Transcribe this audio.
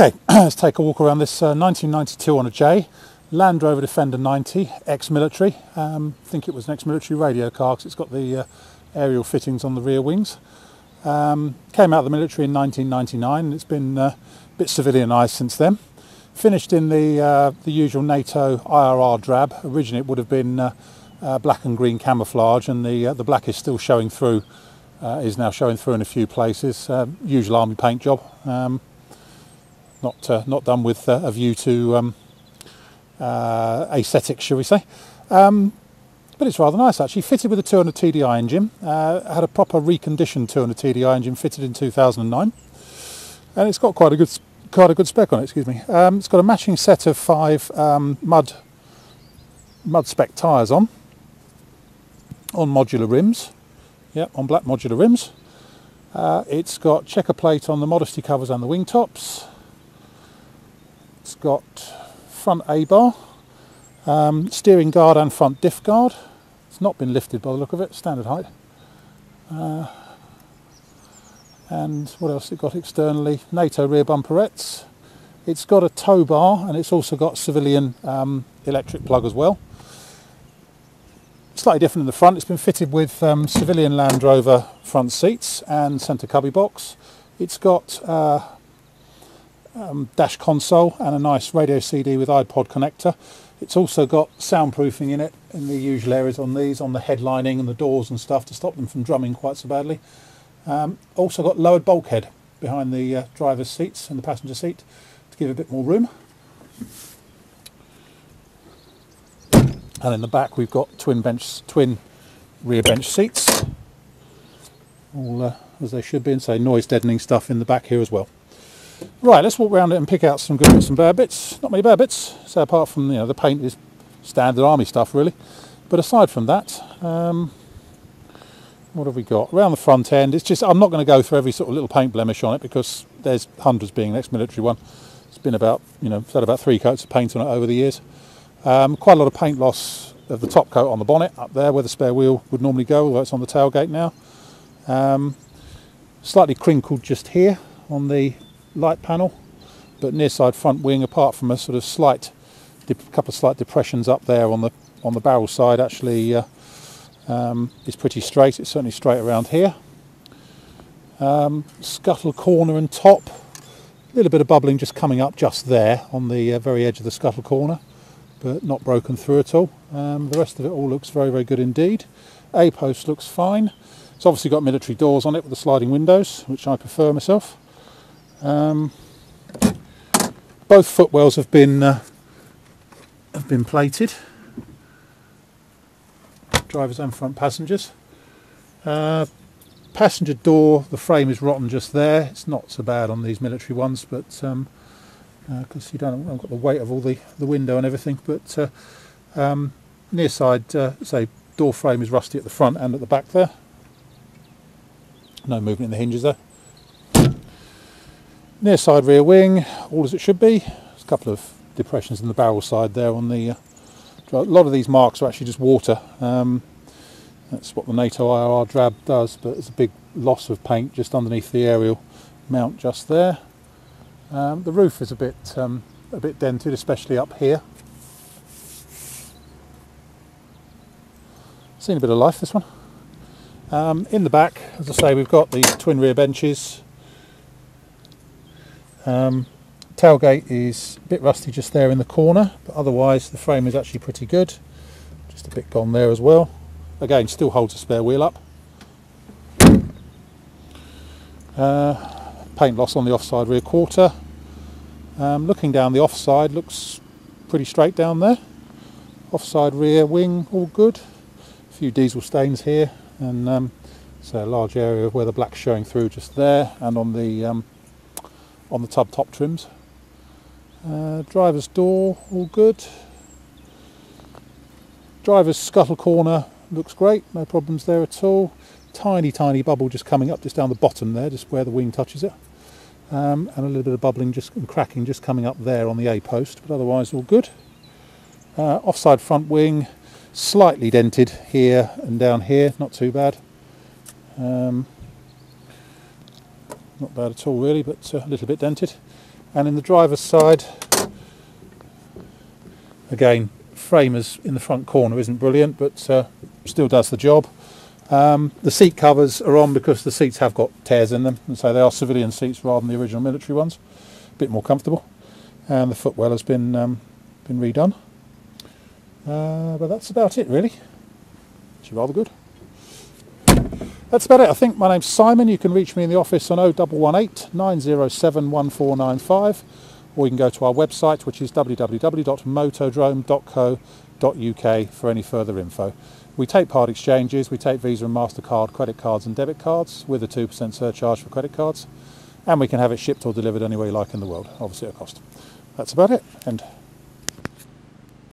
Okay, let's take a walk around this uh, 1992 on a J. Land Rover Defender 90, ex-military. Um, I think it was an ex-military radio car because it's got the uh, aerial fittings on the rear wings. Um, came out of the military in 1999 and it's been uh, a bit civilianised since then. Finished in the, uh, the usual NATO IRR drab. Originally it would have been uh, uh, black and green camouflage and the, the black is still showing through, is now showing through in a few places. Usual army paint job. Um, not, uh, not done with uh, a view to um, uh, aesthetics, shall we say. Um, but it's rather nice actually. Fitted with a 200 TDI engine. Uh, had a proper reconditioned 200 TDI engine fitted in 2009, and it's got quite a good quite a good spec on it. Excuse me. Um, it's got a matching set of five um, mud mud spec tyres on on modular rims. Yep, on black modular rims. Uh, it's got checker plate on the modesty covers and the wing tops. It's got front A-bar, um, steering guard and front diff guard. It's not been lifted by the look of it, standard height. Uh, and what else it got externally? NATO rear bumperettes. It's got a tow bar and it's also got civilian um, electric plug as well. Slightly different in the front. It's been fitted with um, civilian Land Rover front seats and centre cubby box. It's got uh, um, dash console and a nice radio CD with iPod connector. It's also got soundproofing in it in the usual areas on these, on the headlining and the doors and stuff to stop them from drumming quite so badly. Um, also got lowered bulkhead behind the uh, driver's seats and the passenger seat to give a bit more room. And in the back we've got twin bench, twin rear bench seats, all uh, as they should be, and say noise deadening stuff in the back here as well. Right, let's walk around it and pick out some good bits and bad bits. Not many bad bits, so apart from you know the paint is standard army stuff really. But aside from that, um, what have we got? Around the front end, it's just I'm not going to go through every sort of little paint blemish on it because there's hundreds being an ex-military one. It's been about you know it's had about three coats of paint on it over the years. Um, quite a lot of paint loss of the top coat on the bonnet up there where the spare wheel would normally go, although it's on the tailgate now. Um, slightly crinkled just here on the light panel, but near side front wing, apart from a sort of slight, couple of slight depressions up there on the on the barrel side, actually uh, um, is pretty straight. It's certainly straight around here. Um, scuttle corner and top, a little bit of bubbling just coming up just there on the uh, very edge of the scuttle corner, but not broken through at all. Um, the rest of it all looks very, very good indeed. A post looks fine. It's obviously got military doors on it with the sliding windows, which I prefer myself. Um, both footwells have been uh, have been plated. Drivers and front passengers. Uh, passenger door, the frame is rotten just there. It's not so bad on these military ones, but because um, uh, you don't have got the weight of all the the window and everything. But uh, um, near side, uh, say door frame is rusty at the front and at the back there. No movement in the hinges there. Near side rear wing, all as it should be. There's a couple of depressions in the barrel side there on the... Uh, a lot of these marks are actually just water. Um, that's what the NATO IRR drab does, but there's a big loss of paint just underneath the aerial mount just there. Um, the roof is a bit um, a bit dented, especially up here. Seen a bit of life this one. Um, in the back, as I say, we've got these twin rear benches, um, tailgate is a bit rusty just there in the corner, but otherwise the frame is actually pretty good. Just a bit gone there as well. Again, still holds a spare wheel up. Uh, paint loss on the offside rear quarter. Um, looking down the offside looks pretty straight down there. Offside rear wing all good. A few diesel stains here and um, so a large area where the black's showing through just there and on the um, on the tub top trims. Uh, driver's door, all good. Driver's scuttle corner looks great, no problems there at all. Tiny, tiny bubble just coming up just down the bottom there, just where the wing touches it. Um, and a little bit of bubbling just and cracking just coming up there on the A post, but otherwise all good. Uh, offside front wing, slightly dented here and down here, not too bad. Um, not bad at all really, but uh, a little bit dented. And in the driver's side, again, framers in the front corner isn't brilliant, but uh, still does the job. Um, the seat covers are on because the seats have got tears in them, and so they are civilian seats rather than the original military ones. A bit more comfortable, and the footwell has been um, been redone. Uh, but that's about it, really. It's rather good. That's about it. I think my name's Simon. You can reach me in the office on 0118 907 1495 or you can go to our website which is www.motodrome.co.uk for any further info. We take part exchanges, we take Visa and MasterCard credit cards and debit cards with a 2% surcharge for credit cards and we can have it shipped or delivered anywhere you like in the world, obviously at a cost. That's about it and